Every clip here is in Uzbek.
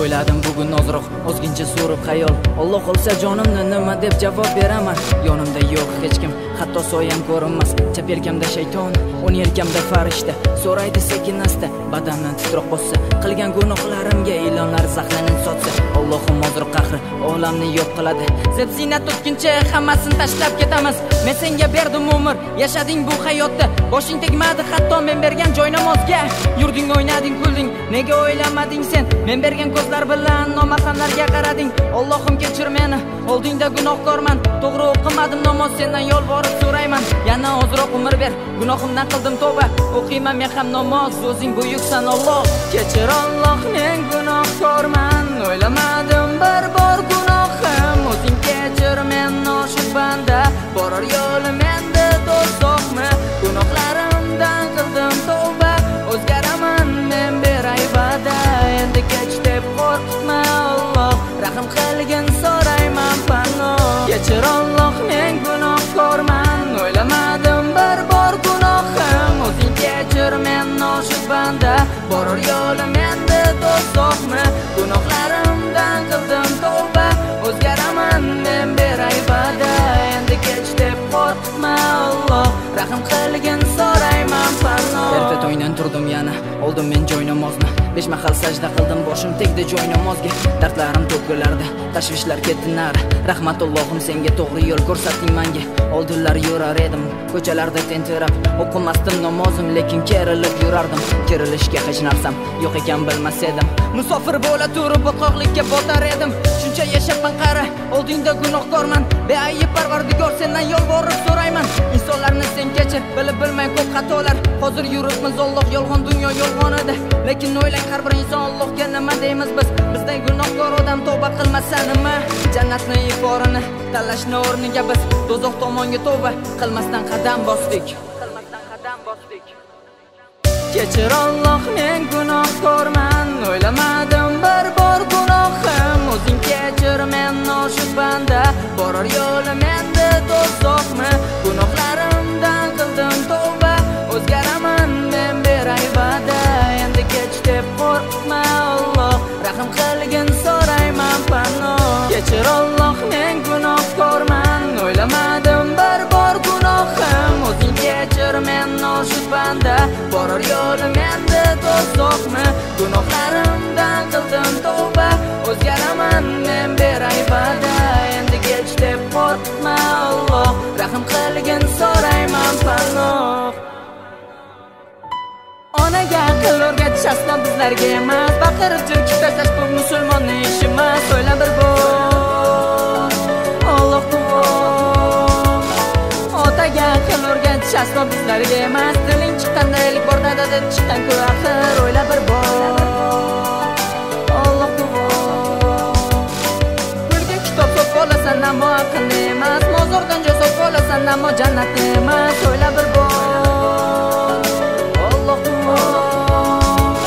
o'yladim bugun ozroq ozgincha so'rib xayol. Alloh qilsa jonimni nima deb javob beraman? Yonimda yo'q hech kim hatto soyam ko'rinmas. Chap yelkamda shayton o'ng yelkamda farishta. So'raydi sekin asta badandan titroq bossa. Qilgan gunohlarimga ilonlar zahrini sotsa. Allohim ozroq qahri olamni yo'q qiladi. Zeb ziynat o'tguncha hammasini tashlab ketamiz. Men senga berdim umr? Yashading bu hayotda. Boshing tegmadi hatto men bergan joynamozga. Yurding o'ynading kulding nega o'ylamading sen? Men bergan ko'zlar bilan nomahramlarga qarading. Allohim kechir meni. Oldingda gunohkorman. To'g'ri o'qimadim namoz sendan yolvorib so'rayman. Yana ozroq umr ber. Gunohimdan qildim tavba. O'qiyman men ham namoz. O'zing buyuksan Alloh. Kechir Alloh men gunohkorman. O'ylamadim bir bor gunohim. O'zing kechir men noshud borar yo'li menda do'zaxmi gunohlarimdan qildim tavba o'zgaraman men beray va'da endi kech deb qo'rqitma Alloh rahm qilgin so'rayman pano kechir Alloh men gunohkorman o'ylamadim bir bor gunohim o'zing kechir men noshud banda. Borar yo'li menda do'zaxmi gunohlar rahm so'rayman panoh erta tongdan turdim yana. Oldim men joy namozni besh mahal sajda qildim boshim tegdi joy namozga dardlarim to'kilardi tashvishlar ketdi nari rahmatullohim senga to'g'ri yo'l ko'rsatding manga. Oldinlar yurar edim ko'chalarda tentirab o'qimasdim namozim lekin kerilib yurardim. Kerilishga hech narsam yo'q ekan bilmas edim. Musofir bo'la turib botqoqlikka botar edim. Shuncha yashabman qara oldingda gunohkorman. Beayib parvardigor sendan yolvorib so'rayman. Insonlarni sen kechir bilib bilmay ko'p xatolar. Hozir yuribmiz olloh yolg'on dunyo yolg'on edi lekin qarang har bir inson Allohga nima deymiz biz? Bizday gunohkor odam tavba qilmasa nima jannatni iforini tanlashni o'rniga biz. Do'zax tomonga tavba qilmasdan qadam bosdik. Qilmasdan qadam bosdik. Kechir Alloh men gunohkorman. O'ylamadim bir bor gunohim. O'zing kechir men noshud banda. Borar yo'lim noshud borar yo'lim endi do'zaxmi gunohlarimdan qildim tavba o'zgaraman men beray va'da endi kech deb qo'rqma Alloh rahm qilgin so'rayman panoh onaga aql o'rgatish aslo bizlarga emas baqirib jirkib tashlash bu musulmonning ishi emas o'yla bir bo'l aslo bizlarga emas diling chiqqanda elik bor dadadan chiqqan ku axir o'yla bir bor olloh guvoh pulga kitob so'p olasan ammo aqlni emas mozordan joy so'p olasan ammo jannatni emas o'yla bir bor Alloh guvoh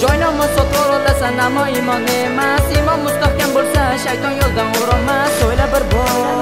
joy namoz sotib olasan ammo iymonni emas iymon mustahkam bo'lsa shayton yo'ldan urolmas o'yla bir bor